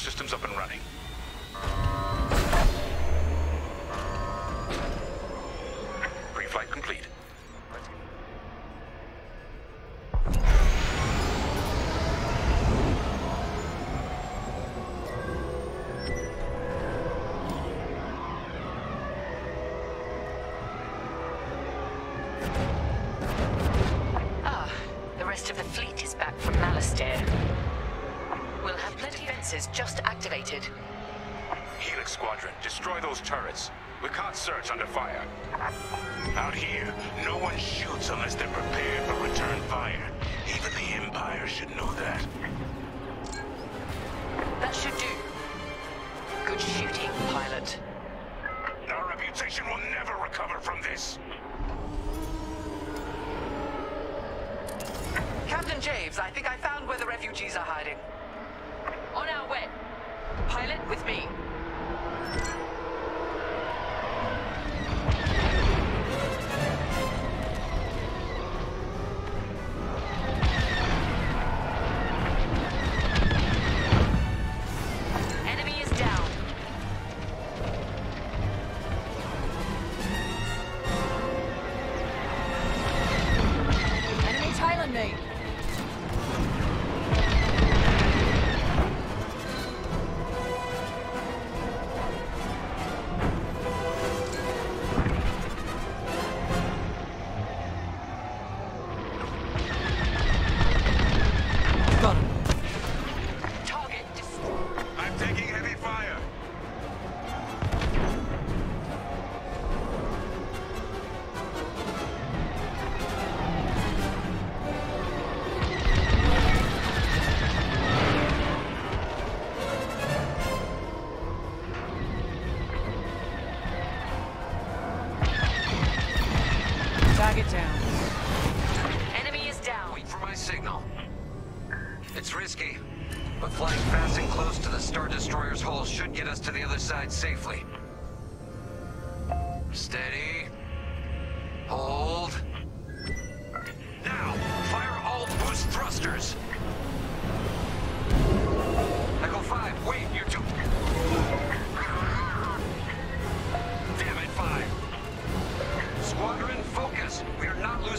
systems up and running. Pre-flight complete. Ah, the rest of the fleet is back from Malastare. We'll have plenty of fences just activated. Helix Squadron, destroy those turrets. We can't search under fire. Out here, no one shoots unless they're prepared for return fire. Even the Empire should know that. That should do. Good shooting, pilot. Our reputation will never recover from this. Captain Javes, I think I found where the refugees are hiding. With me. Target down. Enemy is down. Wait for my signal. It's risky, but flying fast and close to the Star Destroyer's hull should get us to the other side safely. Steady.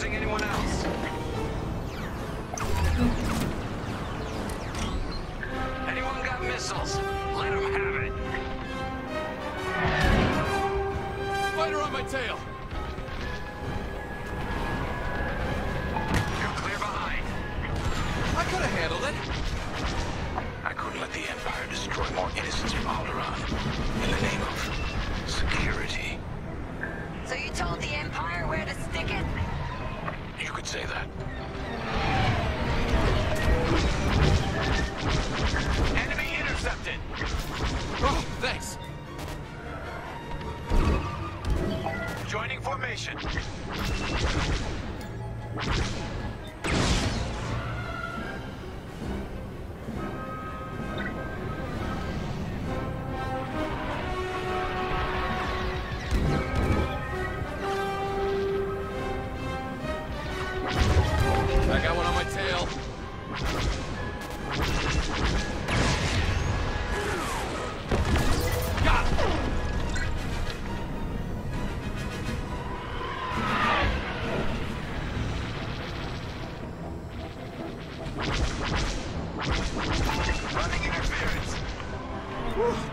Losing anyone else. Anyone got missiles? Let them have it. Fighter on my tail! Joining formation. I got one on my tail.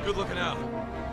Good looking out.